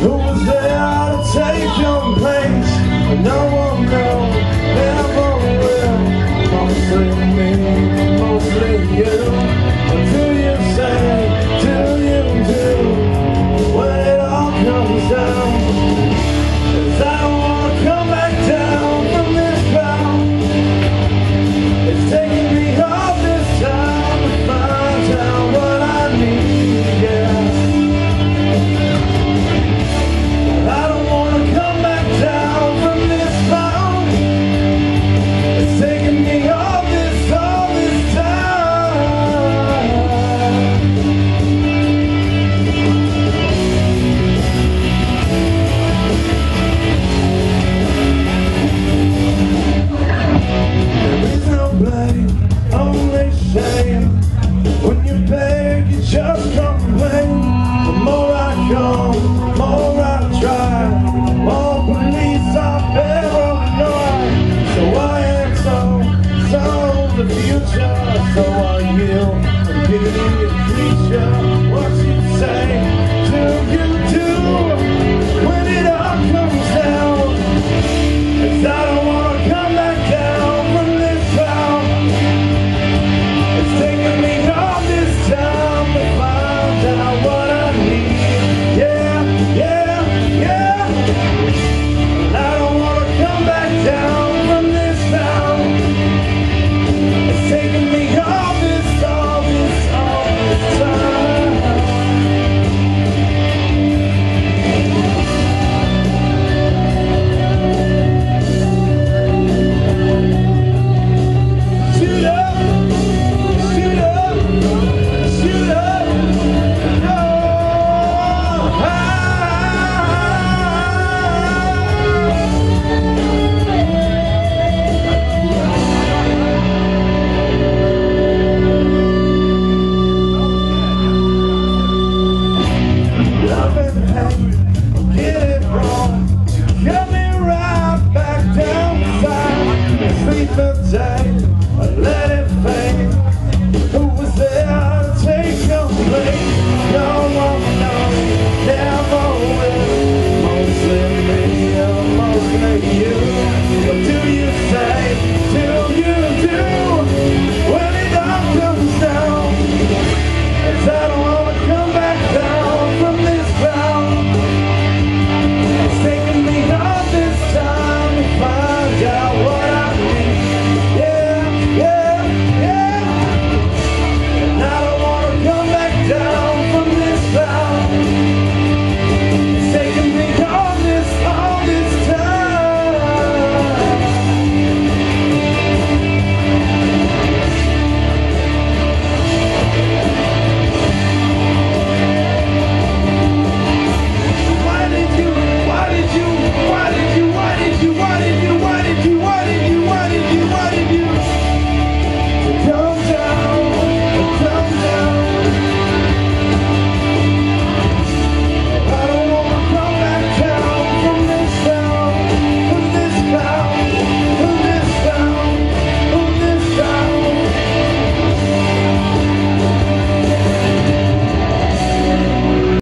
Who was there to take your place? No one will, never will. Mostly me, mostly you. What do you say? Do you do? When it all comes down. So are you.